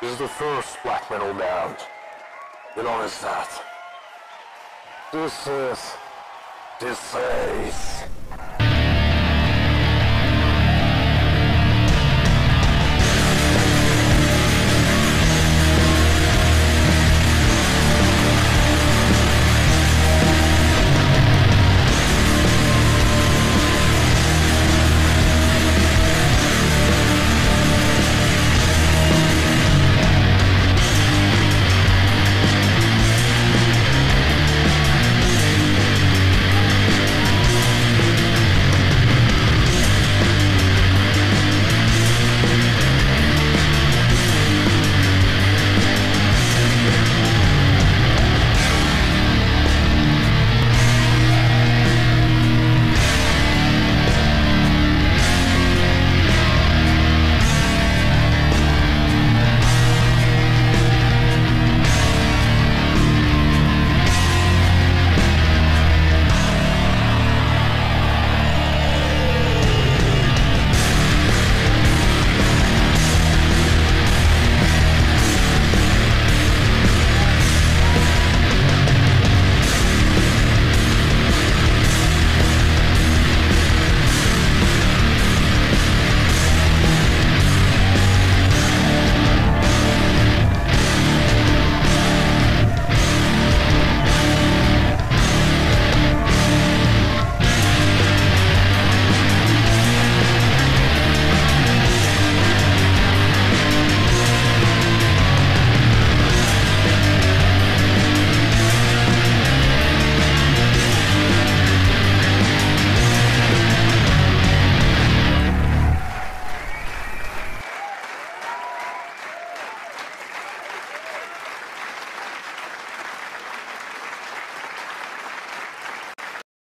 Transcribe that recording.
This is the first black metal band. You notice that? This is... This is...